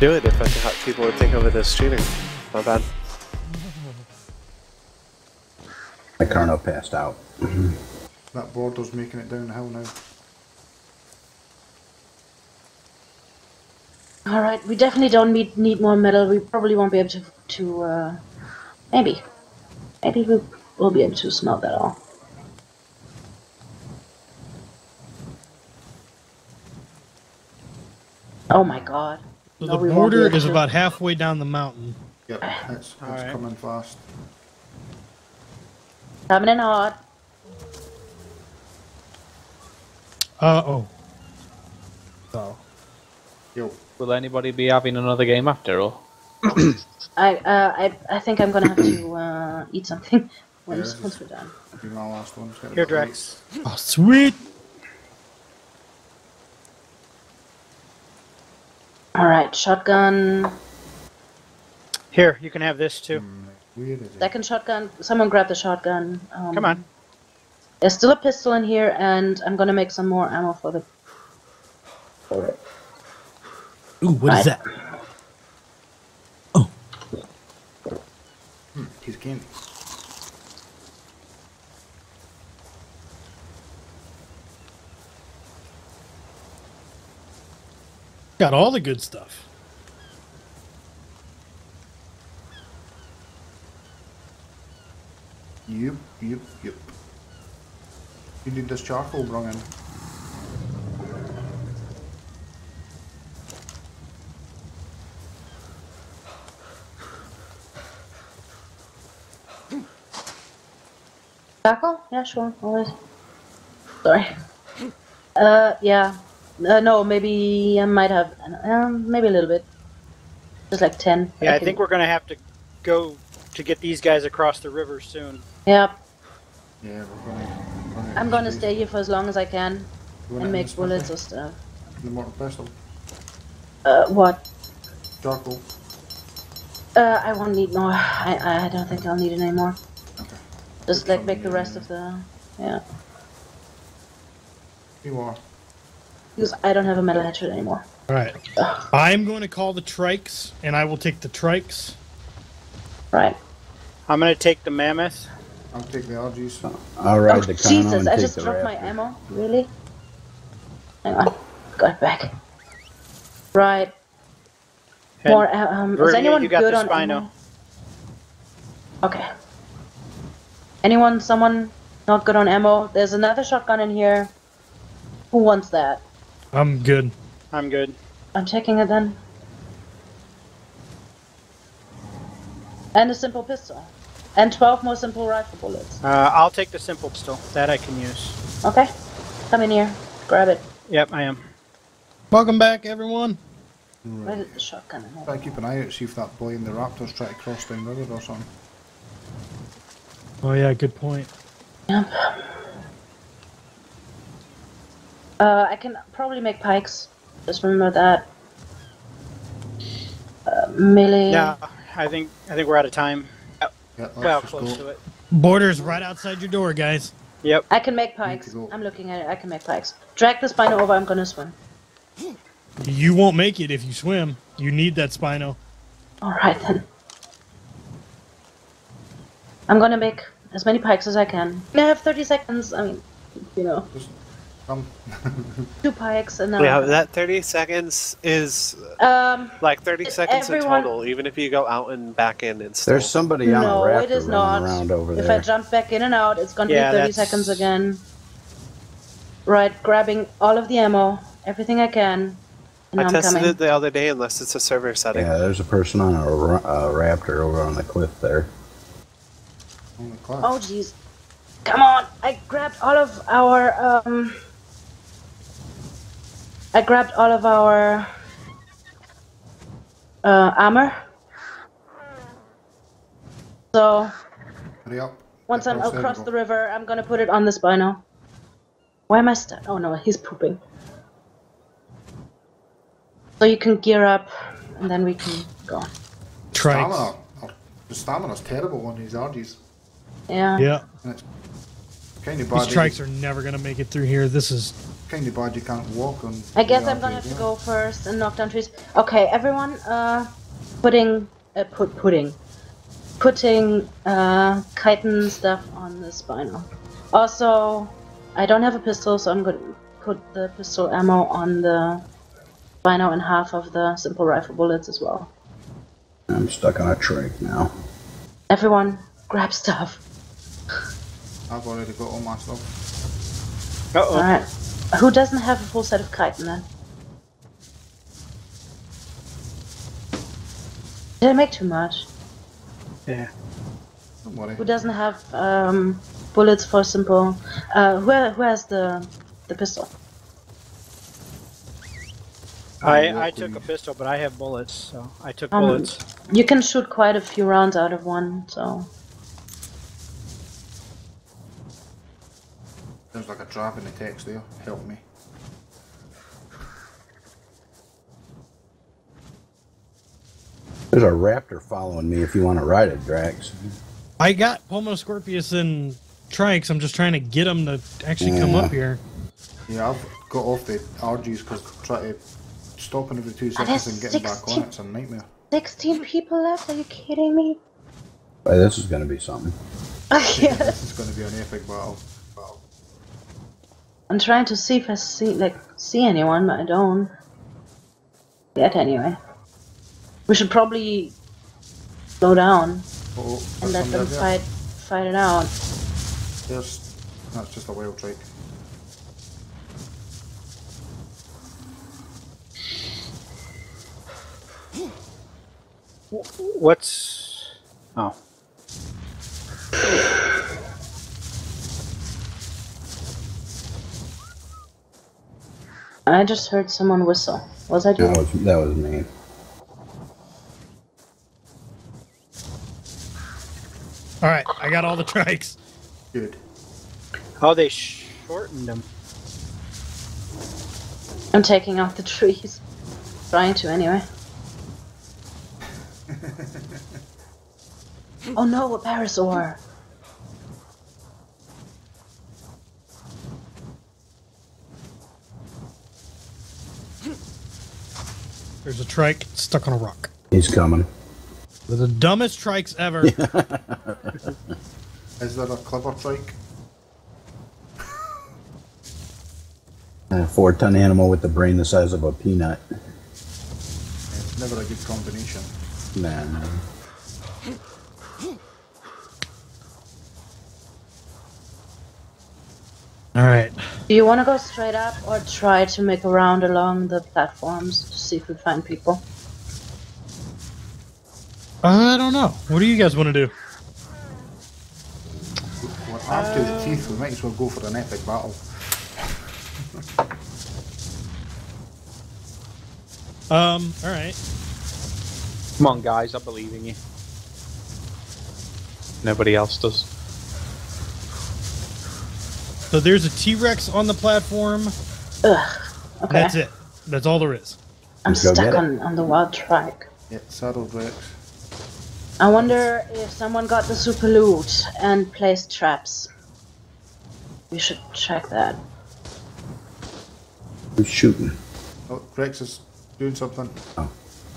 do it if I thought people would think of it as cheating. My bad. My Colonel passed out. That border's making it down the hill now. All right, we definitely don't need need more metal. We probably won't be able to to uh, maybe, maybe we will be able to smelt that all. Oh my god. So No, the we won't be border is about halfway down the mountain. Yep, it's, it's Alright. coming fast. Coming in hot. Uh oh. So Yo, Will anybody be having another game after all? I uh I I think I'm gonna have to uh eat something once Yeah. once we're done. be my last one. Just get a Here, bit Draax. oh sweet. All right, shotgun. Here, you can have this too. light. Where is it? Second shotgun. Someone grab the shotgun. Um, Come on. There's still a pistol in here, and I'm gonna make some more ammo for the. For it. Ooh, what is Right. that? Oh, He's candy. Got all the good stuff. Yep, yep, yep. You need this charcoal brung in. Tackle? Yeah, sure. Always. Sorry. Uh, yeah. Uh, no, maybe I might have. Um, maybe a little bit. Just like ten. Yeah, I can- think we're gonna have to go to get these guys across the river soon. Yep. Yeah, we're gonna. gonna I'm gonna stay here for as long as I can the- you want it and make the bullets smithy? or stuff. The mortar pistol. Uh, what? Charcoal. Uh, I won't need more. I I don't think I'll need it anymore. Okay. Just Put like make the rest there. of the. Yeah. You are. Because I don't have a metal hatchet anymore. All right. I'm going to call the trikes, and I will take the trikes. Right. I'm gonna take the mammoth. I'll take the RGs. I'll ride oh, the Colonel Jesus, and I take just the dropped my ammo. Really? Hang on. Got it back. Right. And More, uh, um, is anyone you got good the on Spino. ammo? Okay. Anyone, someone not good on ammo? There's another shotgun in here. Who wants that? I'm good. I'm good. I'm taking it then. And a simple pistol. And 12 more simple rifle bullets. Uh, I'll take the simple pistol. That I can use. Okay. Come in here. Grab it. Yep, I am. Welcome back, everyone. Where did the shotgun Try to keep an eye out, see if that boy in the Raptors try to cross down the river or something. Oh yeah, good point. Yep. Uh, I can probably make pikes. Just remember that. Uh, melee. Yeah, I think I think we're out of time. Yeah, let's Well, close go. to it. Border's right outside your door, guys. Yep. I can make pikes. I'm looking at it. I can make pikes. Drag the spino over. I'm gonna swim. You won't make it if you swim. You need that spino. All right then. I'm gonna make as many pikes as I can. I have 30 seconds. I mean, you know, Just come. two pikes and then. Yeah, that 30 seconds is Um, like 30 Is seconds in total, even if you go out and back in. It's still... There's somebody on no, a raptor it is running not. around over if there. I jump back in and out, it's gonna Yeah, be 30 that's- seconds again. Right, grabbing all of the ammo, everything I can, I I'm tested coming. it the other day, unless it's a server setting. yeah, there's a person on a, ra- a raptor over on the cliff there. on the cliff. Oh jeez. Come on! I grabbed all of our um I grabbed all of our uh armor. So once I'm close, there we across the river, I'm gonna put it on the spino. Why am I stuck? Oh no, he's pooping. So you can gear up and then we can go. Trikes. Stamina. oh, The stamina's terrible on these RGs. Yeah. Yeah. And it's Kind of. These trikes are never gonna make it through here. This is Kind of bad can't walk on. I guess I'm gonna have to go first and knock down trees. Okay, everyone, uh, putting, uh, put, putting, putting, uh, chitin stuff on the spino. Also, I don't have a pistol, so I'm gonna put the pistol ammo on the spino and half of the simple rifle bullets as well. I'm stuck on a trike now. Everyone, grab stuff. I've already got all my stuff. Uh oh. Alright. Who doesn't have a full set of chitin then? Did I make too much? Yeah. Don't worry. Who doesn't have um, bullets for simple? Uh, who, who has the the pistol? I, I'm I walking. took a pistol, but I have bullets, so I took Um, bullets. You can shoot quite a few rounds out of one, so There's like a trap in the text there. Help me. There's a raptor following me if you want to ride it, Draax. I got Pulmonoscorpius and Trikes. I'm just trying to get them to actually come up here. Yeah, I've got off the RGs because trying to stopping every two seconds and getting back on it's a nightmare. sixteen people left. Are you kidding me? Boy, this is going to be something. Oh, yeah. This is going to be an epic battle. Battle. I'm trying to see if I see like see anyone, but I don't. Yet anyway. We should probably slow down Oh, and let them there. fight fight it out. There's that's just a wild trike. What's. Oh. I just heard someone whistle. Was I doing? That was, that was me. All right, I got all the Trikes. Good. Oh, they shortened them. I'm taking off the trees. Trying to anyway. oh no, a parasaur! There's a Trike stuck on a rock. He's coming. They're the dumbest Trikes ever. Is there a clever trike? A four ton animal with the brain the size of a peanut. It's never a good combination. Man. all right. Do you want to go straight up or try to make a round along the platforms to see if we find people? I don't know. What do you guys want to do? We're armed the teeth, we might as well go for an epic battle. Um. All right. Come on, guys, I believe in you. Nobody else does. So there's a T-Rex on the platform. Ugh. Okay. That's it. That's all there is. I'm Let's stuck on, on the wild track. Yeah, saddled Rex. I wonder if someone got the super loot and placed traps. We should check that. Who's shooting? Oh, Rex is doing something. Oh.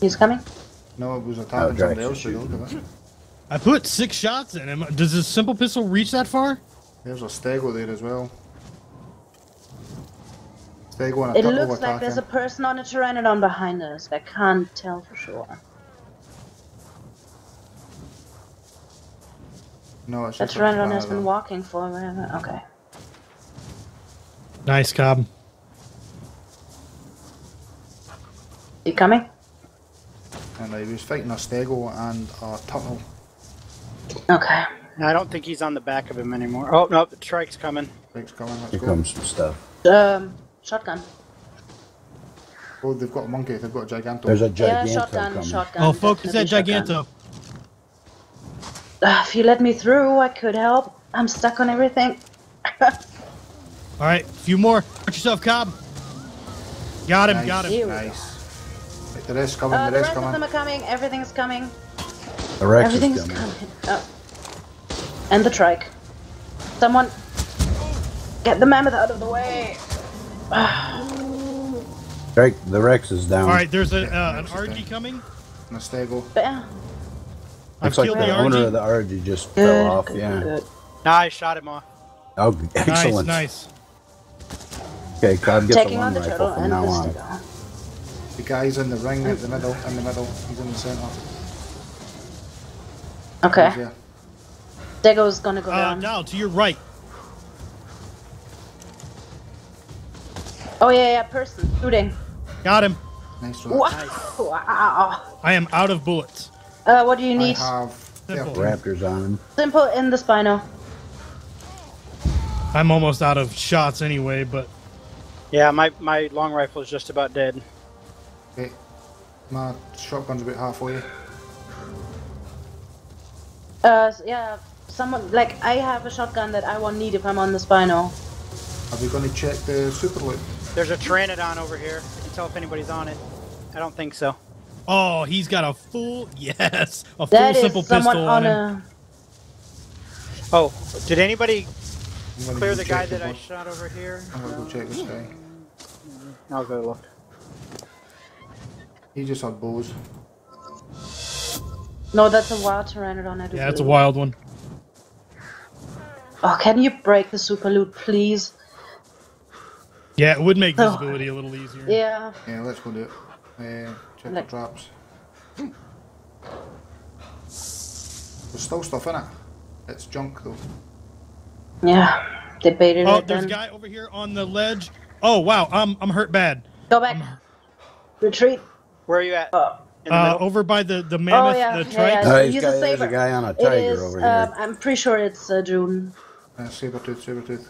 He's coming? No, it was Oh, attacking Draax somebody else. the shooting. look of it. I put six shots in him. Does this simple pistol reach that far? There's a stego there as well. Stego and a It looks like there's a person on a pteranodon behind us. I can't tell for sure. No, it's The just a pteranodon has been walking for a whatever. Okay. Nice, Cobb. You coming? And uh, he was fighting a stego and a turtle. Okay. I don't think he's on the back of him anymore. Oh, no, the trike's coming. Rex coming, let's Here go. comes some stuff. Um, shotgun. Oh, they've got a monkey, they've got a giganto. There's a Yeah, shotgun, coming. shotgun. Oh, focus that definitely shotgun. Giganto. Uh, if you let me through, I could help. I'm stuck on everything. All right, a few more. Watch yourself, Cobb. Got him. Nice, Got him. Here go. Nice. Right, the rest coming, Uh, the the rest rest of coming. them are coming. Everything's coming. The Rex Everything's is coming. coming. Oh. And the trike. Someone. Get the mammoth out of the way. Right, the Rex is down. All right, there's a, uh, an RG coming. And a stego. Bam. I've Looks like killed the the owner of the RG just Good, fell off. good, yeah. good. Nah, I shot him off. Oh, excellent. nice. Okay, Cobb gets Taking a on one the rifle from now the on. stego. The guy's in the ring at the middle, in the middle. He's in the centre. Okay. He's here. Stego's gonna go Uh, down. Dahl, to your right. Oh yeah, yeah, person shooting. Got him. Nice one. Wow. Wow. I am out of bullets. Uh, what do you I need? have. Simple. Yeah, Raptors on him. Simple in the spino. I'm almost out of shots anyway, but Yeah, my, my long rifle is just about dead. okay. My shotgun's about halfway. Uh, yeah, someone like I have a shotgun that I won't need if I'm on the spino. Are we going to check the super loot? There's a Pteranodon over here. I can tell if anybody's on it. I don't think so. oh, he's got a full yes, a full That is simple someone pistol on on him. a. Oh, did anybody clear the check guy that I shot over here? I'm going to go check this guy. I'll go look. He just had bows. No, that's a wild pteranodon. I do Yeah, it's a wild one. Oh, can you break the super loot, please? Yeah, it would make Oh. visibility a little easier. Yeah. Yeah, let's go do it. Uh, check Like- the traps. There's still stuff in it. It's junk though. Yeah. They baited Oh, it there's a guy over here on the ledge. Oh wow, I'm I'm hurt bad. Go back. Retreat. Where are you at? Oh. Uh, over by the the mammoth, yeah, the yeah, trike. yeah. Uh, use he's a got, there's a saber. guy on a tiger is. over Um, here. I'm pretty sure it's uh, June. Uh, saber tooth, saber tooth.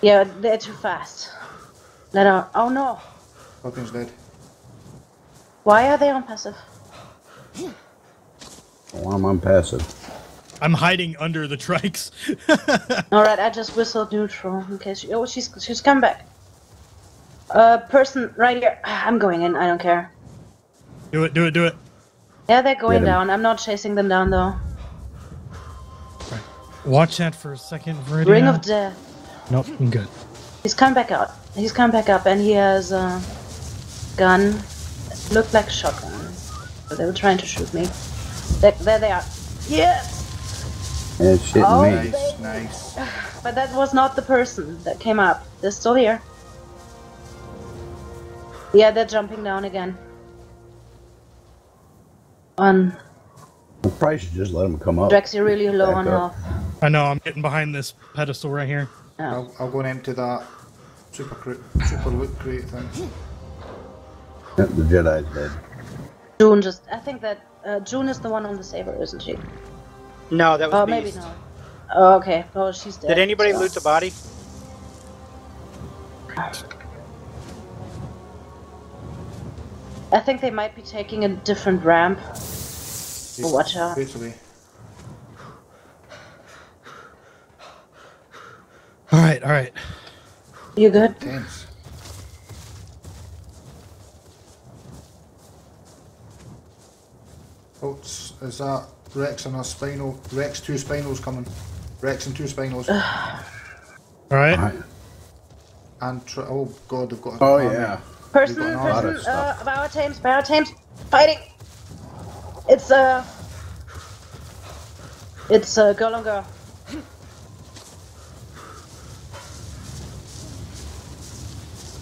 Yeah, they're too fast. Let out. Oh no. Falcon's dead. Why are they on passive? Well, I'm on passive. I'm hiding under the trikes. All right, I just whistled neutral in case. She, oh, she's she's come back. Uh, person right here. I'm going in. I don't care. do it, do it, do it. Yeah, they're going down. I'm not chasing them down though. Watch that for a second, Viridia. Ring of Death. Nope, I'm good. He's come back out. He's come back up, and he has a gun. Looked like a shotgun. But they were trying to shoot me. There, there they are. Yes, And it's hitting Oh, me. Nice, nice. but that was not the person that came up. They're still here. Yeah, they're jumping down again. On We probably should just let them come up. Draax, you're really low Back on up. health. I know I'm getting behind this pedestal right here. Oh. I'll, I'll go and empty that super crate, super loot crate thing. Yep, The Jedi's dead. June just. I think that uh, June is the one on the saber, isn't she? No, that was Oh, Beast. maybe not. Oh, okay. Oh, she's dead. Did anybody so- loot the body? I think they might be taking a different ramp. Oh, watch out. Crates All right, all right. You good? Tense. Oh, is that Rex and a spino? Rex two spinos coming. Rex and two spinos. All right. Right. and tr- oh god, they've got. a Oh, army. yeah. Person, We've got a lot of person, uh, stuff. Power Tames, Power Tames, fighting! It's, uh... It's, uh, girl on girl.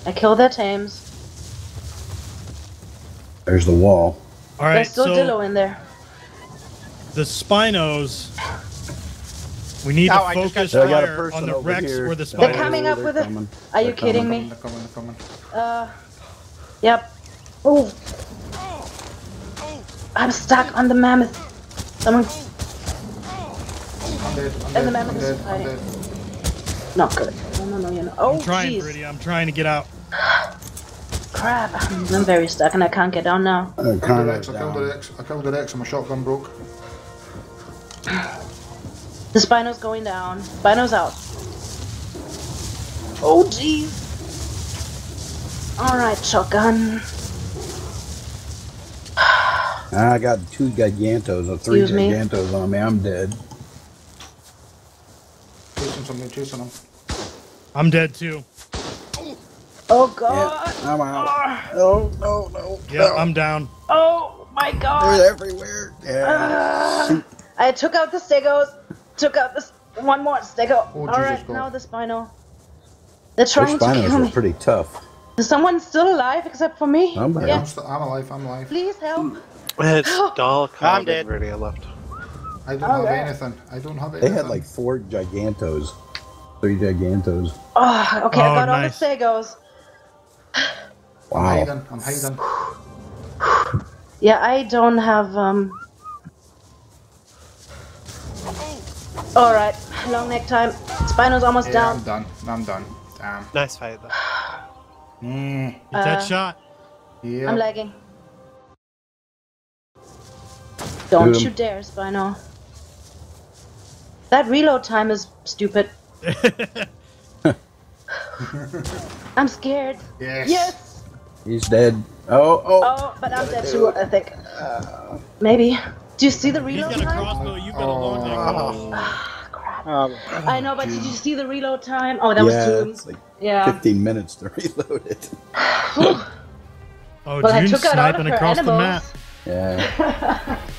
I killed their tames. There's the wall. All right. There's still so Dillo in there. the Spinos. We need Oh, to I just focus shot. I got a fire person on the over Rex here. or the They're They're Spinos. coming up with it. coming. Are you They're kidding coming. me? They're coming, they're coming. Uh... Yep. Ooh. I'm stuck on the mammoth. Someone... I'm dead, I'm And dead, the I'm mammoth is dead, I'm fighting. dead. Not good. No, no, no, you're not. Oh, I'm trying, jeez. Viridia. I'm trying to get out. Crap. I'm very stuck and I can't get down now. Uh, I killed the Conrad's Rex, I killed the down. Rex, I killed the Rex and my shotgun broke. The Spino's going down. Spino's out. Oh, jeez. Alright, shotgun. Ah, I got two gigantos, or three Excuse me? on me. I'm dead. Chasing somebody, chasing him. I'm dead too. Oh Yeah, god. I'm out. No, no, no. Yeah, no. I'm down. Oh my god. They're everywhere. Yeah. Ah. I took out the stegos. Took out this one more stego. Oh, All Jesus right, God. now the spino. They're Their trying to spinos kill me. pretty tough. Is someone still alive except for me? I'm yeah. I'm, st- I'm alive, I'm alive. Please help. It's Dahl, Cobb, I'm dead. and Verdia left. I don't have yeah. anything. I don't have anything. They had like four gigantos. Three gigantos. Oh, okay, I Oh, got nice. all the stegos. I'm Wow. hiding, I'm hiding. Yeah, I don't have um. All right, long neck time. Spino's almost Yeah, I'm done. I'm done. Damn. Nice fight, though. Mm, Get that Uh, shot. yeah. I'm lagging. Don't Shoot you 'em. dare, Spino. That reload time is stupid. I'm scared. yes. Yes. He's dead. Oh, oh. Oh, but I'm dead too. I think. Maybe. Do you see the He's reload got a time? crossbow. You got a long neck. Ah, crap. Um, I know, but did you see the reload time? Oh, that yeah, was it's two. like Yeah. 15 minutes to reload it. Oh, Well, I June's took out all of sniping her across the map. Yeah.